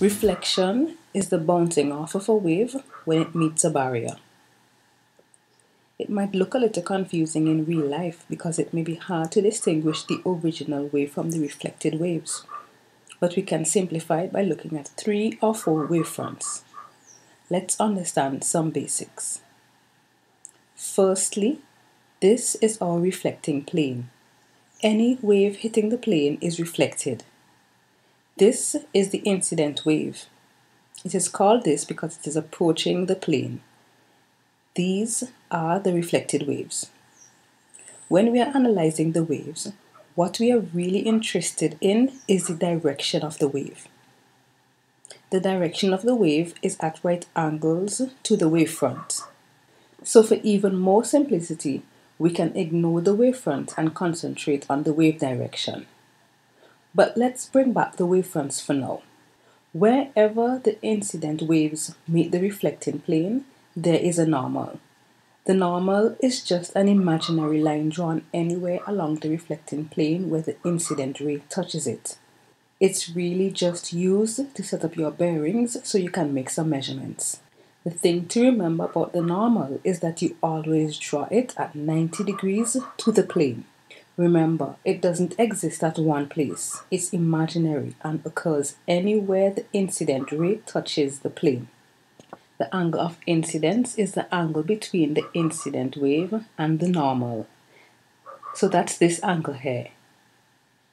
Reflection is the bouncing off of a wave when it meets a barrier. It might look a little confusing in real life because it may be hard to distinguish the original wave from the reflected waves. But we can simplify it by looking at three or four wavefronts. Let's understand some basics. Firstly, this is our reflecting plane. Any wave hitting the plane is reflected. This is the incident wave. It is called this because it is approaching the plane. These are the reflected waves. When we are analyzing the waves, what we are really interested in is the direction of the wave. The direction of the wave is at right angles to the wavefront. So for even more simplicity, we can ignore the wavefront and concentrate on the wave direction. But let's bring back the wavefronts for now. Wherever the incident waves meet the reflecting plane, there is a normal. The normal is just an imaginary line drawn anywhere along the reflecting plane where the incident ray touches it. It's really just used to set up your bearings so you can make some measurements. The thing to remember about the normal is that you always draw it at 90 degrees to the plane. Remember, it doesn't exist at one place. It's imaginary and occurs anywhere the incident ray touches the plane. The angle of incidence is the angle between the incident wave and the normal. So that's this angle here.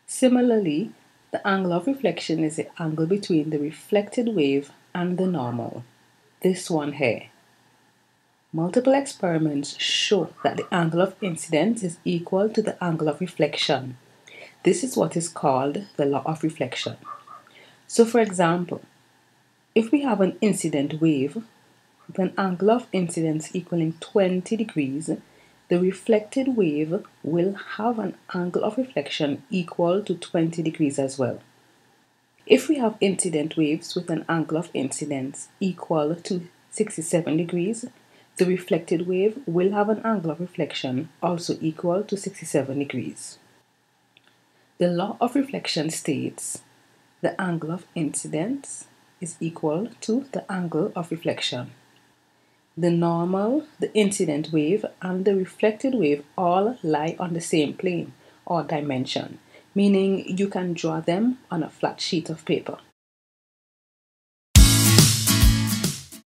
Similarly, the angle of reflection is the angle between the reflected wave and the normal. This one here. Multiple experiments show that the angle of incidence is equal to the angle of reflection. This is what is called the law of reflection. So, for example, if we have an incident wave with an angle of incidence equaling 20 degrees, the reflected wave will have an angle of reflection equal to 20 degrees as well. If we have incident waves with an angle of incidence equal to 67 degrees, the reflected wave will have an angle of reflection also equal to 67 degrees. The law of reflection states the angle of incidence is equal to the angle of reflection. The normal, the incident wave, and the reflected wave all lie on the same plane or dimension, meaning you can draw them on a flat sheet of paper.